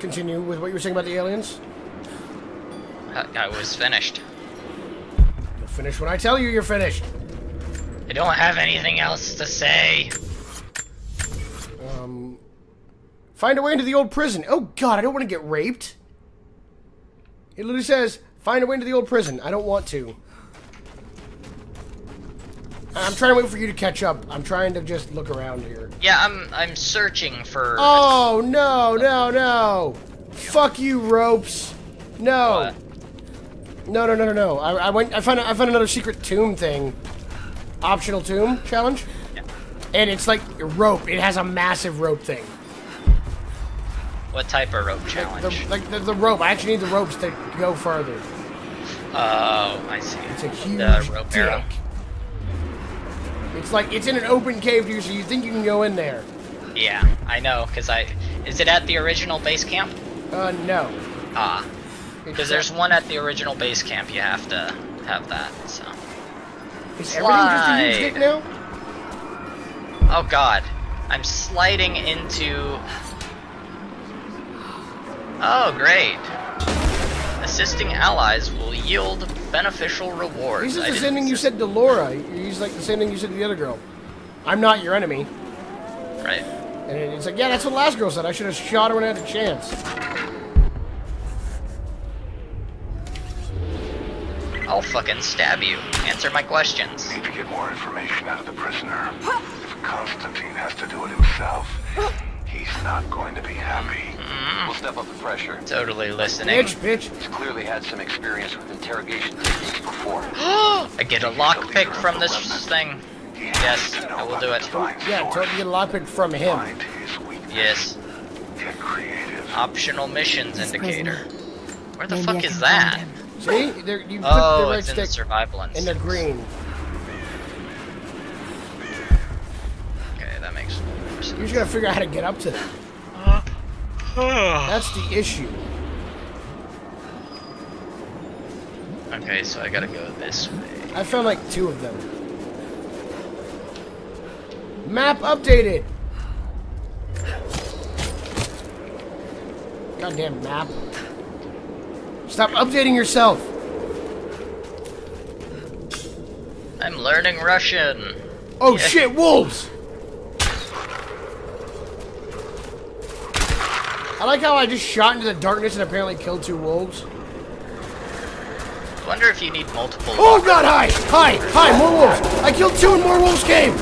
continue with what you were saying about the aliens. I, was finished. You'll finish when I tell you you're finished. I don't have anything else to say. Um, find a way into the old prison. Oh God, I don't want to get raped. It literally says, find a way into the old prison. I don't want to. I'm trying to wait for you to catch up. I'm trying to just look around here. Yeah, I'm I'm searching for. Oh no no no! Fuck you, ropes. No. What? No no no no no. I, I went. I found. I found another secret tomb thing. Optional tomb challenge. Yeah. And it's like rope. It has a massive rope thing. What type of rope The, challenge? like the, the rope. I actually need the ropes to go further. Oh, I see. It's a huge the rope arrow. It's like it's in an open cave, dude. So you think you can go in there? Yeah, I know. Cause I is it at the original base camp? Uh, no. Ah, because there's one at the original base camp. You have to have that. So. Is everything just a slide. now? Oh God, I'm sliding into. Oh great. Assisting allies will yield beneficial rewards. This is the same thing you said to Laura. He's like the same thing you said to the other girl. I'm not your enemy. Right. And it's like, yeah, that's what the last girl said. I should have shot her when I had a chance. I'll fucking stab you. Answer my questions. Need to get more information out of the prisoner. If Constantine has to do it himself, he's not going to be happy. Mm-hmm. We'll step up the pressure. Totally listening. Bitch, bitch. He's clearly had some experience with interrogation techniques before. I get a lockpick from this thing. He Yes, has to know I will do it. Yeah, source. totally get a lockpick from him. Find his weakness. Yes. Get creative. Optional missions This indicator. Where the Maybe fuck is that? him. See? There, you put Oh, the right it's in the survival and instance. the green. Okay, that makes more You just gotta figure out how to get up to them. Uh, That's the issue. Okay, so I gotta go this way. I found like two of them. Map updated. Goddamn map. Stop updating yourself. I'm learning Russian. Oh Yeah. shit, wolves! I like how I just shot into the darkness and apparently killed two wolves. I Wonder if you need multiple. Oh god, hi! Hi! Hi, more wolves! I killed two and more wolves came!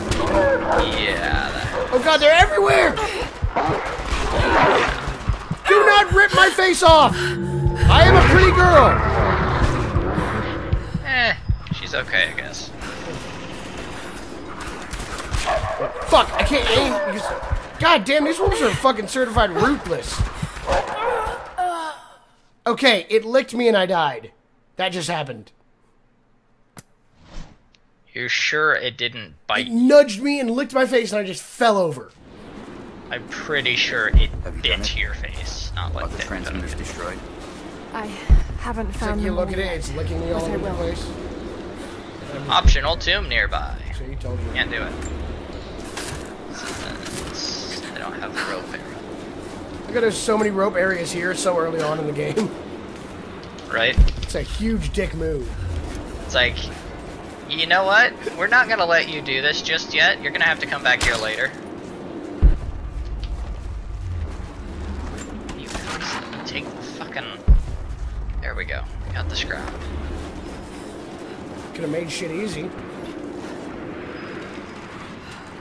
Yeah. That, Oh god, they're everywhere! Do not rip my face off! I am a pretty girl! eh, she's okay, I guess. Fuck, I can't aim because... God damn, these wolves are fucking certified ruthless. Okay, it licked me and I died. That just happened. You're sure it didn't bite? It bite? nudged me and licked my face and I just fell over. I'm pretty sure it Have you bit it? your face, not like Are the that. transmitters destroyed? I haven't It's like found you them look all at it, it's licking me all over the will. place. Optional tomb nearby. So you told me. Can't do it. Since I don't have the rope arrow. Look at there's so many rope areas here so early on in the game. Right? It's a huge dick move. It's like, you know what? We're not gonna let you do this just yet. You're gonna have to come back here later. You take the fucking. There we go. Got the scrap. Could have made shit easy.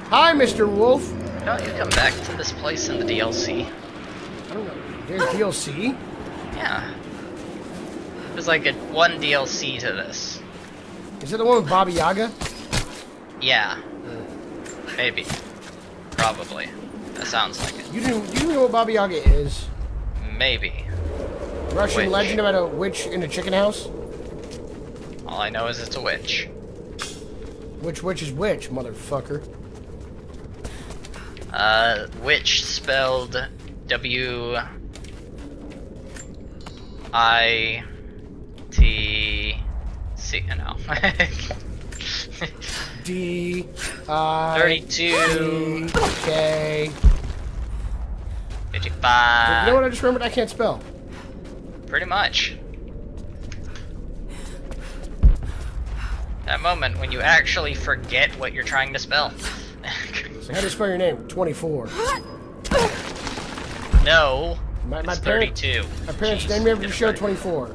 Hi, Mr. Wolf. Don't you come back to this place in the DLC? I don't know. There's DLC? Yeah. There's like a one DLC to this. Is it the one with Baba Yaga? Yeah. Maybe. Probably. That sounds like it. You do, do you know what Baba Yaga is? Maybe. Russian Witch. legend about a witch in a chicken house? All I know is it's a witch. Which witch is which, motherfucker? Uh, witch spelled W I T C. No. D I 32. T K. Bitch 55. you know what I just remembered? I can't spell. Pretty much. That moment when you actually forget what you're trying to spell. So how do you spell your name? 24. no. My, my it's parents, 32. my parents Jeez, named me after the show 24.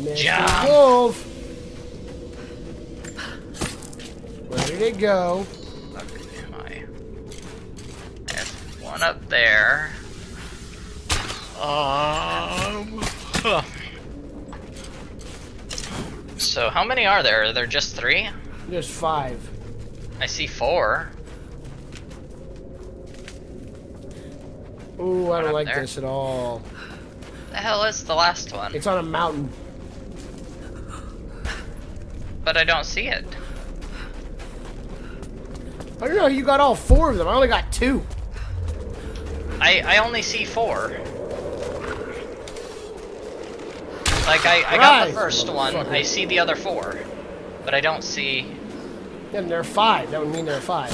Mr. Wolf. Where did it go? Fuck am I? There's one up there. Um. huh. So how many are there? Are there just three? There's five. I see four. Ooh, I don't like there. this at all. The hell is the last one? It's on a mountain. But I don't see it. I don't know. You got all four of them. I only got two. I I only see four. Like I, I got the first oh, one. I see the other four, but I don't see. Then there are five. That would mean there are five.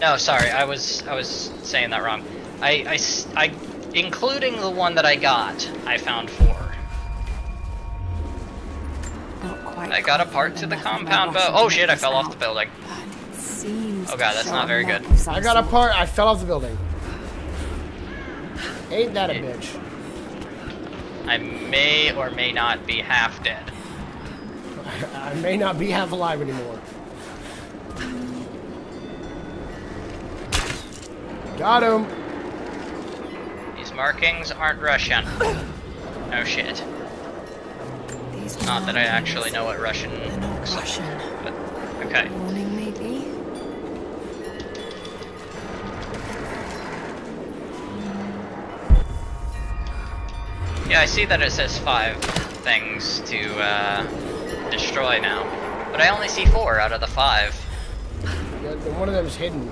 No, sorry, I was I was saying that wrong. I, I, I... including the one that I got, I found four. Not quite I got a part to the compound, enough but oh shit, I this fell off the building. seems Oh god, that's not very good. I got a part. I fell off the building. Ain't that a bitch? I may or may not be half dead. I may not be half alive anymore. Got him. These markings aren't Russian. No shit. These Not that I actually know what Russian They're looks like, Russian. but okay. Yeah, I see that it says five things to uh, destroy now, but I only see four out of the five. Yeah, one of them is hidden.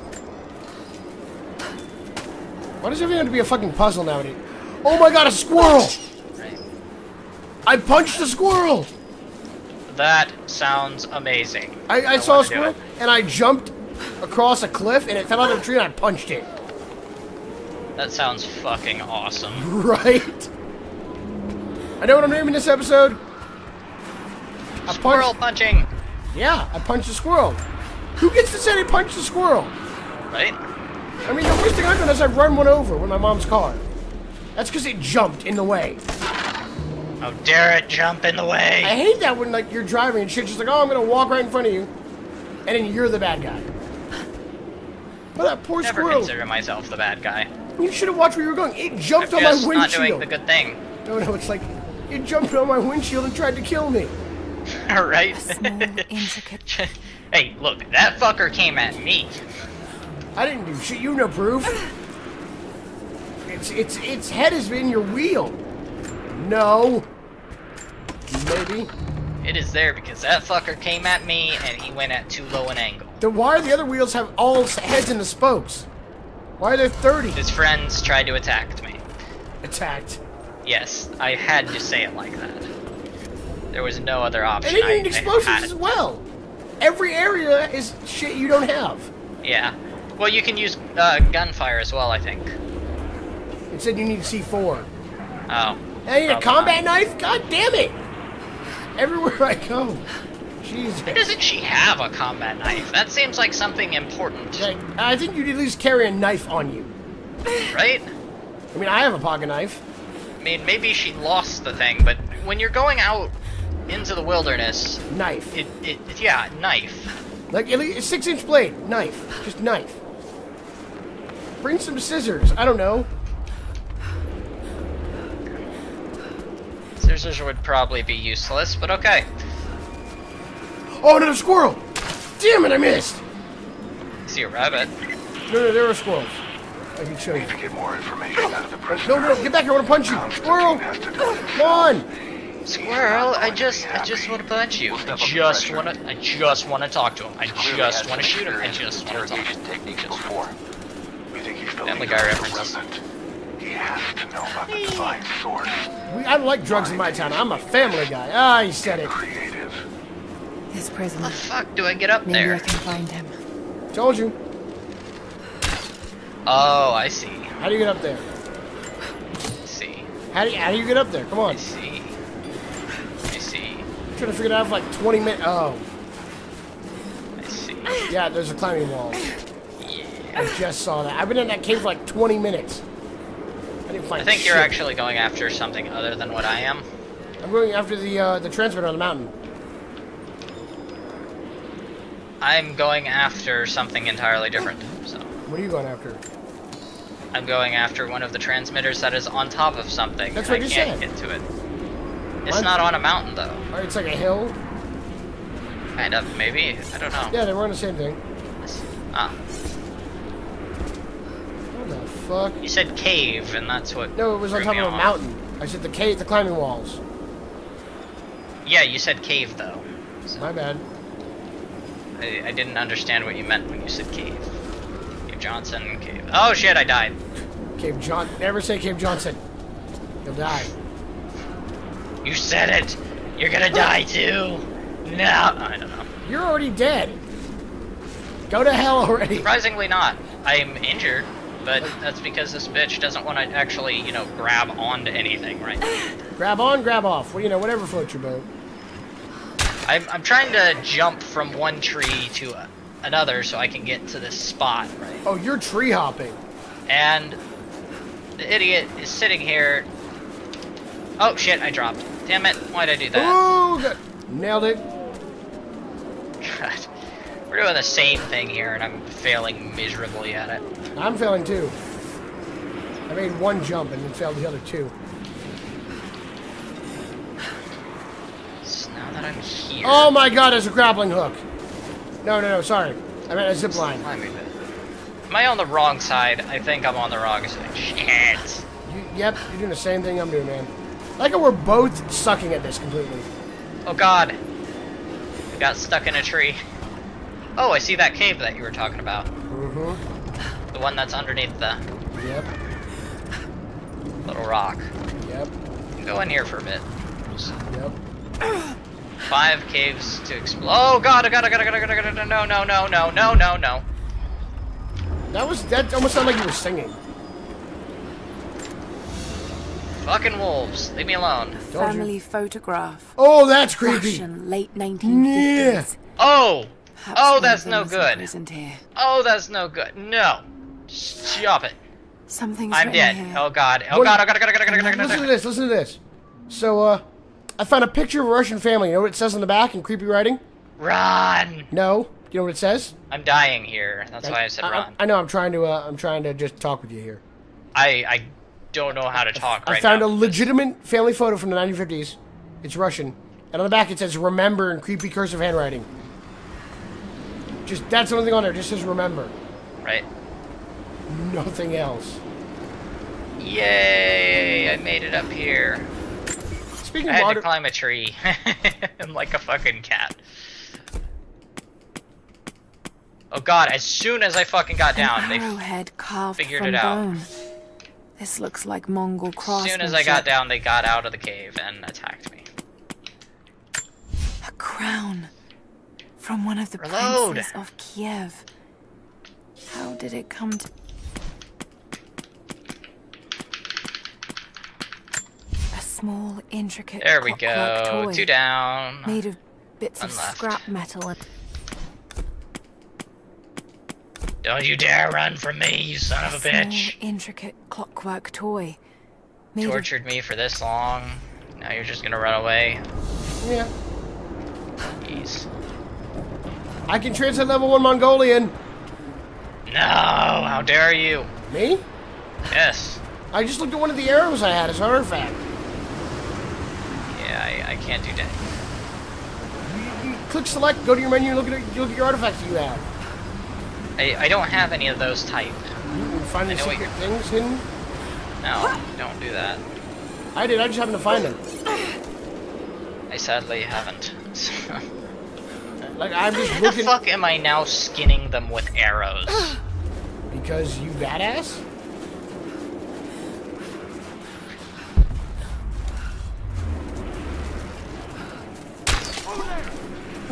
Why does everything have to be a fucking puzzle nowadays? Oh my god, a squirrel! Right. I punched a squirrel! That sounds amazing. I, I, I saw a squirrel and I jumped across a cliff and it fell out of a tree and I punched it. That sounds fucking awesome. Right? I know what I'm naming this episode. I Squirrel punched. punching, Yeah, I punched a squirrel. Who gets to say they punched a squirrel? right? I mean, the worst thing I've done is I've run one over with my mom's car. That's because it jumped in the way. How dare it jump in the way? I hate that when like you're driving and shit's just like, oh, I'm gonna walk right in front of you, and then you're the bad guy. But that poor squirrel. Never squirrel. consider myself the bad guy. You should have watched where you were going. It jumped I'm on my not doing windshield. the good thing. No, no, it's like it jumped on my windshield and tried to kill me. Alright. Hey, look, that fucker came at me. I didn't do shit. You no proof. Its its its head has been your wheel. No. Maybe. It is there because that fucker came at me and he went at too low an angle. Then why are the other wheels have all heads in the spokes? Why are there 30 His friends tried to attack me. attacked? Yes, I had to say it like that. There was no other option. And they I- need I explosives as well. Every area is shit you don't have. Yeah. Well, you can use uh, gunfire as well, I think. It said you need C4. Oh. I need a combat not. knife? God damn it! Everywhere I go. Jesus. Why doesn't she have a combat knife? That seems like something important, Like, I think you'd at least carry a knife on you. right? I mean, I have a pocket knife. I mean, maybe she lost the thing, but when you're going out into the wilderness, Knife. it, it yeah, knife. Like, a six inch blade. Knife. Just knife. Bring some scissors. I don't know. Scissors would probably be useless, but okay. Oh, another squirrel! Damn it, I missed! See a rabbit. No, no, there are squirrels. I can show you. To get more information out of the prisoner. No, no, get back here, I want to punch you! Squirrel! Constantine has to do it Come on! Squirrel, I just, I just want to punch you. I step up the just want to, I just want to talk to him. I just want to shoot him. I just want to talk. interrogation techniques before. You think he's the Family Guy of the references. remnant? He has to know about the divine source. We, I don't like drugs in my town. I'm a family guy. Ah, he said it. Creative. This How prisoner. the fuck do I get up Maybe I can find him. Told you. Oh, I see. How do you get up there? I see. How do you, how do you get up there? Come on. I see. I see. I'm trying to figure it out for like 20 minutes. Oh, I see. yeah, there's a climbing wall. Yeah. I just saw that. I've been in that cave for like 20 minutes. I didn't find I think you're actually going after something other than what I am. I'm going after the uh, the transmitter on the mountain. I'm going after something entirely different. So What are you going after? I'm going after one of the transmitters that is on top of something. That's what I you can't said. get to it. It's What? not on a mountain though. Alright, it's like a hill. Kind of, maybe. I don't know. Yeah, they were on the same thing. Ah, What the fuck? you said cave, and that's what. No, it was on top of a mountain. I said the cave, the climbing walls. Yeah, you said cave though. So My bad. I, I didn't understand what you meant when you said cave. Cave Johnson. Oh shit, I died. Cave John. Never say Cave Johnson. You'll die. You said it. You're gonna die too. No, I don't know. You're already dead. Go to hell already. Surprisingly not. I'm injured, but that's because this bitch doesn't want to actually, you know, grab onto anything right now. Grab on, grab off. Well, you know, whatever floats your boat. I'm, I'm trying to jump from one tree to a, another so I can get to this spot, right? Oh, you're tree hopping. And the idiot is sitting here. Oh shit, I dropped. Damn it, why'd I do that? Ooh, good. Nailed it. God. We're doing the same thing here and I'm failing miserably at it. I'm failing too. I made one jump and then failed the other two. So now that I'm here. Oh my god, there's a grappling hook. No, no, no, sorry. I meant a zip line. Am I on the wrong side? I think I'm on the wrong side. Shit. You, yep, you're doing the same thing I'm doing, man. Like we're both sucking at this completely. Oh god. I got stuck in a tree. Oh, I see that cave that you were talking about. Mm-hmm. The one that's underneath the Yep, little rock. yep, Go in here for a bit. yep. Five caves to explore. Oh god, I got, I got, I got, I got, I got, no, no, no, no, no, no, no. That was, that almost sounded like you were singing. Fucking wolves, leave me alone. Told. Family photograph. Oh, that's creepy. Russian, late 1950s. Yeah. Oh! Perhaps Oh, one that's no was good. imprisoned here. Oh, that's no good. No. Stop it. Something's I'm written dead. here. Oh god. Oh What- god, oh god, oh god, oh god, oh god, oh god, oh Listen to this, listen to this. So, uh, I found a picture of a Russian family. You know what it says on the back in creepy writing? Run! No. Do you know what it says? I'm dying here. That's why I said I, run. I know. I'm trying to. Uh, I'm trying to just talk with you here. I I don't know how to talk I right found now. a legitimate family photo from the 1950s. It's Russian, and on the back it says "Remember" in creepy cursive handwriting. Just that's the only thing on there. Just says "Remember." Right. Nothing else. Yay! I made it up here. Speaking I of had to climb a tree. I'm like a fucking cat. Oh god, as soon as I fucking got down, they arrowhead carved figured it out. bone. This looks like Mongol as soon as I got down, they got out of the cave and attacked me. A crown from one of the Reload. princes of Kiev. How did it come to? Small, intricate There we go. toy Two down. made of bits of left. scrap metal and Don't you dare run from me, you son of a bitch! small, bitch. intricate clockwork toy made of Tortured me for this long. Now you're just gonna run away. yeah, Jeez. I can translate level one Mongolian. No, how dare you? Me? Yes. I just looked at one of the arrows I had as an artifact. Yeah, I, I can't do that. You, you click select, go to your menu, and look at it, look at your artifacts you have. I, I don't have any of those type. You can find the I know what secret things hidden. No, don't do that. I did. I just happened to find them. I sadly haven't. Like I'm just Why the fuck am I now skinning them with arrows? because you badass.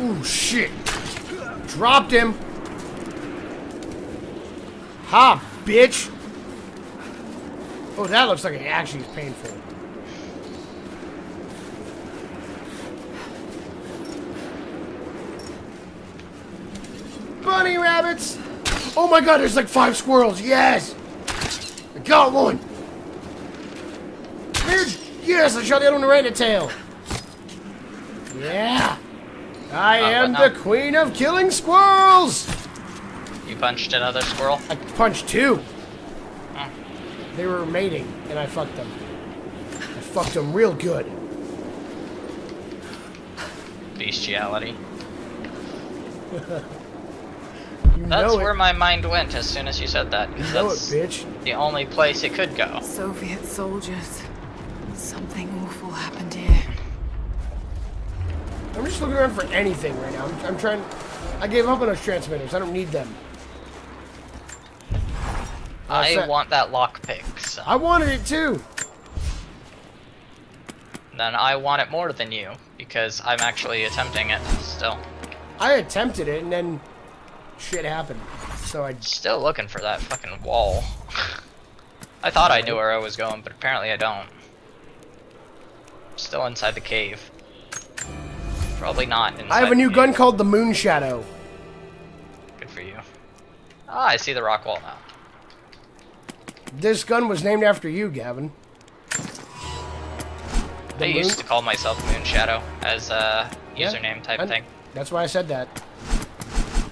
Ooh shit! Dropped him. Ha! bitch! Oh, that looks like it actually is painful. Bunny rabbits! Oh my god, there's like five squirrels. Yes! I got one! Yes, I shot the other one right in the tail. Yeah! I Uh, am what the queen of killing squirrels! You punched another squirrel? I punched two. Hmm. They were mating, and I fucked them. I fucked them real good. Bestiality. You That's know where my mind went as soon as you said that. 'cause You know it, that's bitch. the only place it could go. Soviet soldiers. Just looking around for anything right now. I'm, I'm trying. I gave up on those transmitters. I don't need them. Uh, I set. want that lockpick, so I wanted it too. then I want it more than you because I'm actually attempting it still. I attempted it, and then shit happened. So I. Still looking for that fucking wall. I thought I knew where I was going, but apparently I don't. Still inside the cave. Probably not I have a new gun called the Moon Shadow. Good for you. Ah, I see the rock wall now. This gun was named after you, Gavin. I moon- used to call myself Moon Shadow as a Yeah, username type I- thing. That's why I said that.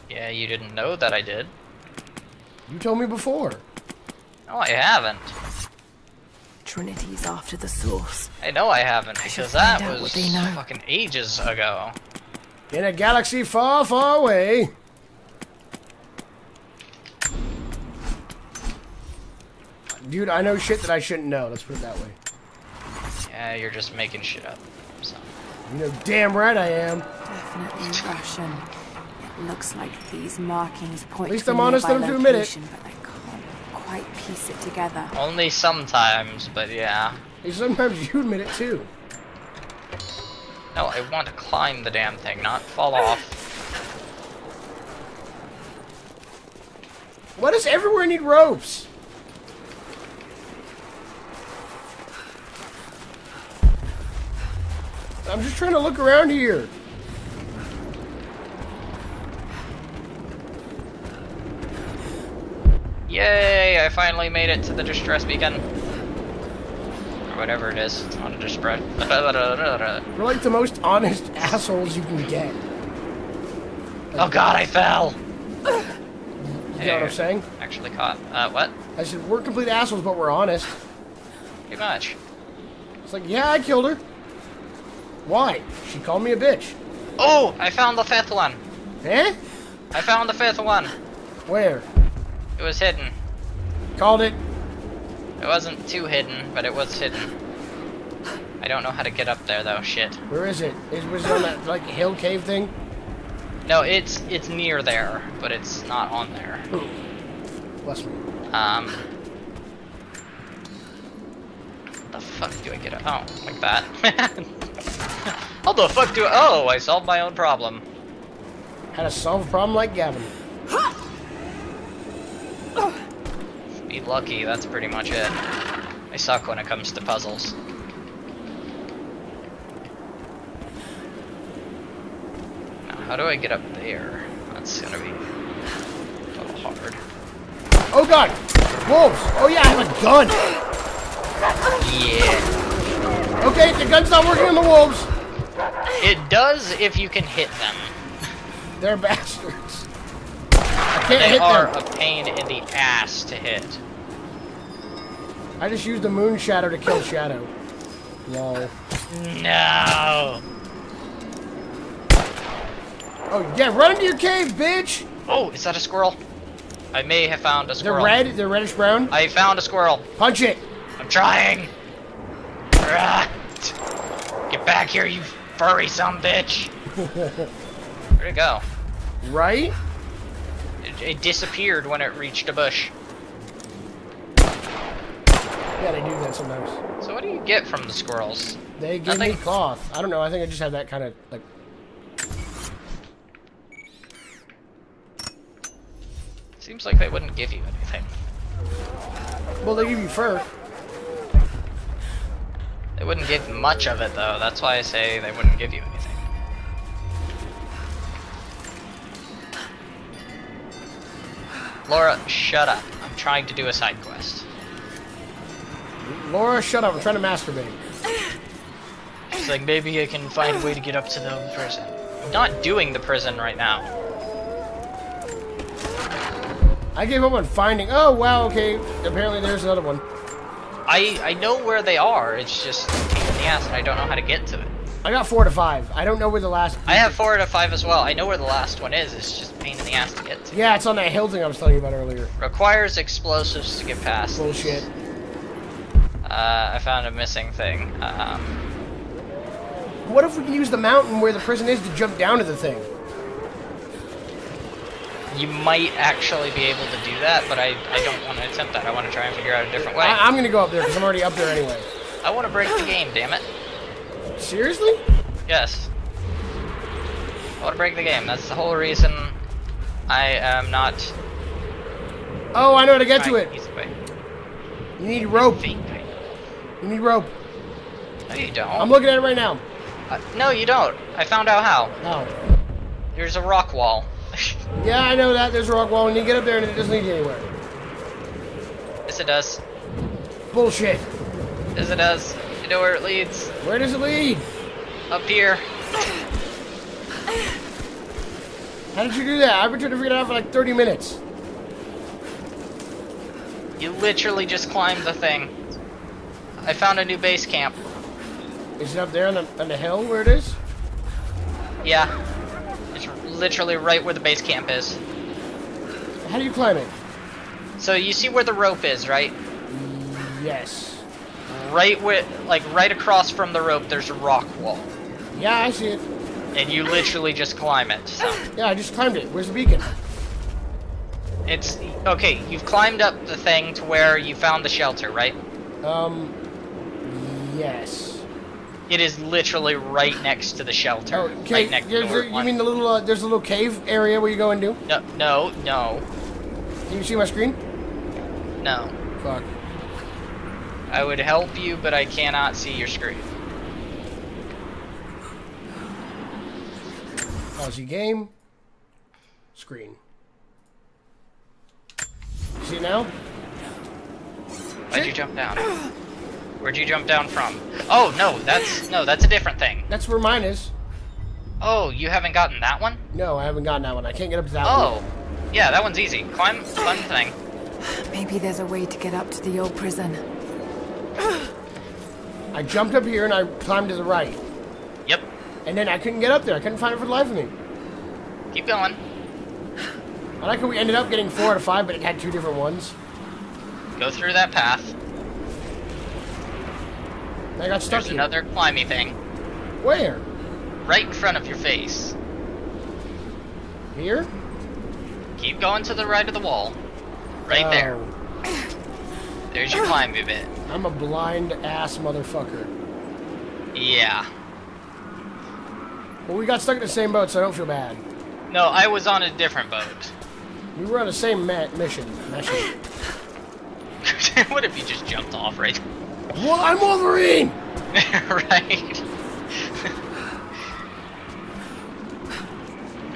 Yeah, you didn't know that I did. You told me before. No, I haven't. Trinity's after the source. I know I haven't I should because that find out was they know. fucking ages ago. In a galaxy far, far away. Dude, I know shit that I shouldn't know. Let's put it that way. Yeah, you're just making shit up. So. You know damn right I am. Definitely Russian. It looks like these markings point At least to a I'm honest nearby enough to admit it. But I can't quite piece it together. Only sometimes, but yeah. Hey, sometimes you admit it too. No, I want to climb the damn thing, not fall off. Why does everywhere need ropes? I'm just trying to look around here. Yay! I finally made it to the distress beacon. Or whatever it is. It's not a distress. We're like the most honest assholes you can get. oh god, I fell! You know what I'm saying? Actually caught. Uh, what? I said, we're complete assholes, but we're honest. Pretty much. It's like, yeah, I killed her. Why? She called me a bitch. Oh! I found the fifth one! Eh? I found the fifth one! Where? It was hidden. Called it. It wasn't too hidden, but it was hidden. I don't know how to get up there though, shit. Where is it? Is was it on that like hill cave thing? No, it's it's near there, but it's not on there. Bless me. Um. The fuck do I get up? Oh, like that. How the fuck do I? Oh, I solved my own problem. How to solve a problem like Gavin. Be lucky, that's pretty much it. I suck when it comes to puzzles. Now, how do I get up there? That's gonna be a little hard. Oh god! Wolves! Oh yeah, I have a gun! Yeah. Okay, the gun's not working on the wolves! It does if you can hit them. They're bastards. I can't They hit are them. a pain in the ass to hit. I just used the moon shadow to kill Shadow. Lol. No. Oh yeah, run into your cave, bitch! Oh, is that a squirrel? I may have found a squirrel. They're red, they're reddish brown. I found a squirrel. Punch it! I'm trying. Get back here, you furry some bitch. Where'd it go? Right? It, disappeared when it reached a bush. Yeah, they do that sometimes. So what do you get from the squirrels? They give me cloth. I don't know, I think I just have that kind of, like... Seems like they wouldn't give you anything. Well, they give you fur. They wouldn't give much of it though. That's why I say they wouldn't give you anything. Laura, shut up. I'm trying to do a side quest. Laura, shut up. I'm trying to masturbate. She's like, maybe I can find a way to get up to the prison. I'm not doing the prison right now. I gave up on finding. Oh, wow, okay. Apparently there's another one. I I know where they are. It's just a pain in the ass, and I don't know how to get to it. I got four to five. I don't know where the last. I have four to five as well. I know where the last one is. It's just a pain in the ass to get to. Yeah, it's on that hill thing I was telling you about earlier. Requires explosives to get past. Bullshit. Uh, I found a missing thing. Um, What if we can use the mountain where the prison is to jump down to the thing? you might actually be able to do that, but I, I don't want to attempt that. I want to try and figure out a different way. I, I'm gonna go up there because I'm already up there anyway. I want to break the game, damn it. Seriously? Yes. I want to break the game. That's the whole reason I am not Oh, I know how to get to it. You need rope. You need rope. No, you don't. I'm looking at it right now. Uh, no, you don't. I found out how. Oh. There's a rock wall. Yeah, I know that. There's a rock wall, and you get up there, and it doesn't lead you anywhere. yes, it does. Bullshit. Yes, it does. You know where it leads? Where does it lead? Up here. How did you do that? I've been trying to figure it out for like 30 minutes. You literally just climbed the thing. I found a new base camp. Is it up there on the, on the hill where it is? Yeah. It's literally right where the base camp is. How do you climb it? So you see where the rope is, right? Yes. Right with, like right across from the rope, there's a rock wall. Yeah, I see it. And you literally just climb it. So Yeah, I just climbed it. Where's the beacon? it's, okay, you've climbed up the thing to where you found the shelter, right? Um, yes. It is literally right next to the shelter. Oh, Right okay. next There's door a- you mean the little, uh, there's a little cave area where you go into? No, no, no, Can you see my screen? no. Fuck. I would help you, but I cannot see your screen. Aussie game. Screen. See now? Why'd you jump down? Where'd you jump down from? Oh, no, that's, no, that's a different thing. That's where mine is. Oh, you haven't gotten that one? No, I haven't gotten that one. I can't get up to that Oh, one. yeah, that one's easy. Climb, climb the thing. Maybe there's a way to get up to the old prison. I jumped up here and I climbed to the right. Yep, And then I couldn't get up there. I couldn't find it for the life of me. keep going. I like how we ended up getting four out of five, but it had two different ones. Go through that path. I got stuck There's here. another climby thing Where? right in front of your face. Here? Keep going to the right of the wall. Right there. Oh. There's your climby bit. I'm a blind ass motherfucker. Yeah. Well, we got stuck in the same boat, so I don't feel bad. No, I was on a different boat. We were on the same mission. mission. what if you just jumped off right? well, I'm Wolverine! right.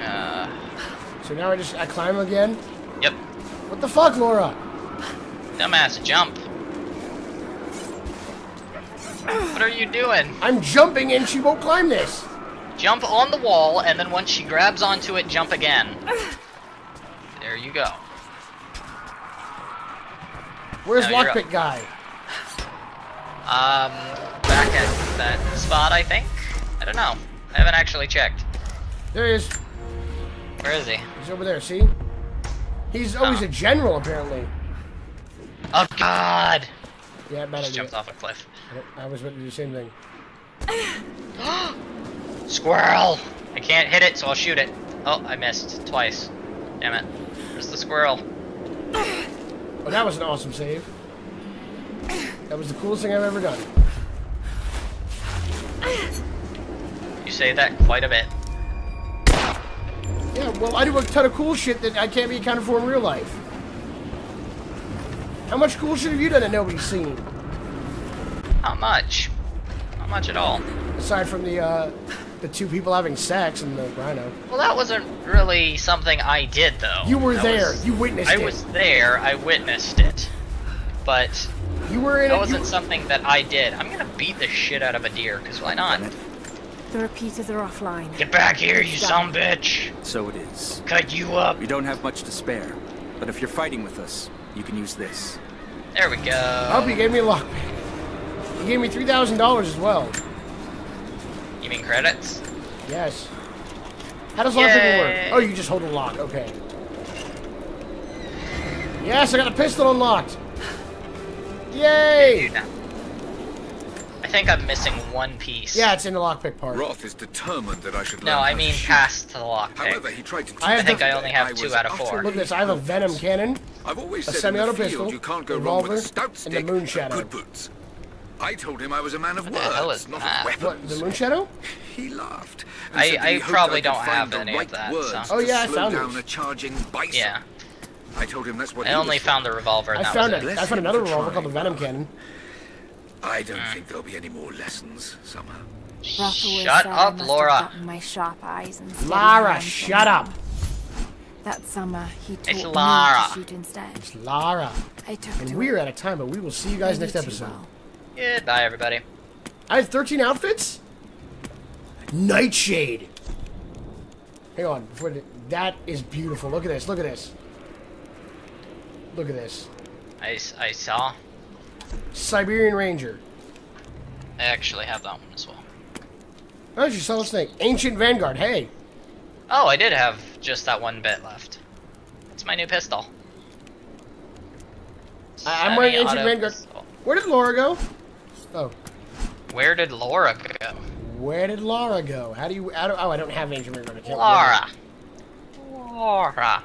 uh, So now I just I climb again. yep. What the fuck, Laura? Dumbass, jump. What are you doing? I'm jumping and she won't climb this. Jump on the wall, and then once she grabs onto it, jump again. There you go. Where's No, you're up. Lockpick guy? Um, back at that spot, I think. I don't know. I haven't actually checked. There he is. Where is he? He's over there. See? He's always Oh. a general, apparently. Oh God! Yeah, bad Just jumped off a cliff. I was about to do the same thing. Squirrel! I can't hit it, so I'll shoot it. Oh, I missed twice. Damn it. Where's the squirrel? Oh, that was an awesome save. That was the coolest thing I've ever done. You say that quite a bit. Yeah, well, I do a ton of cool shit that I can't be accounted for in real life. How much cool shit have you done that nobody's seen? Not much. Not much at all. Aside from the uh, the two people having sex and the rhino. Well, that wasn't really something I did, though. You were That there. was- You witnessed I it. I was there. I witnessed it. But You were in that it. wasn't You, something that I did. I'm gonna beat the shit out of a deer, because why not? The repeaters are offline. Get back here, you son bitch! So it is. Cut you up! We don't have much to spare, but if you're fighting with us, you can use this. There we go. oh, you gave me a lockpick. You gave me three thousand dollars as well. You mean credits? Yes. How does lockpicking work? Oh, you just hold a lock. Okay. Yes, I got a pistol unlocked. Yay! Dude, I think I'm missing one piece. Yeah, it's in the lockpick part. Roth is determined that I should No, I how mean to past the lockpick. However, he tried to I I think I only have I two out of four. utterly Look at this. I have a venom cannon. I've always a said in the semi-auto field pistol, you can't go wrong with a stout and stick the moon shadow. good boots. I told him I was a man of What the hell words, is not that? of weapons. What, the moon shadow? He laughed. I- I he probably I don't have the any of that, words so- Oh, yeah, I found down it. a charging bison. Yeah. I told him that's what I he only found for. the revolver and I that found was it. it. I found another revolver called the venom cannon. I don't hmm. think there'll be any more lessons, Summer. Shut up, must have Laura. my sharp eyes and Lara, shut up. Him. That summer, he taught It's me to shoot instead. It's Lara. I took And to we're it out of time, but we will see you guys next episode. well. Goodbye, everybody. I have 13 outfits? Nightshade. Hang on. before the- That is beautiful. Look at this. Look at this. Look at this. I, I saw. Siberian Ranger. I actually have that one as well. Oh, you saw this thing. Ancient Vanguard. Hey. Oh, I did have just that one bit left. It's my new pistol. I- I'm wearing Ancient Vanguard. Where did Laura go? Oh. Where did Laura go? Where did Laura go? How do you... How do, oh, I don't have Ancient Vanguard. Laura. Laura.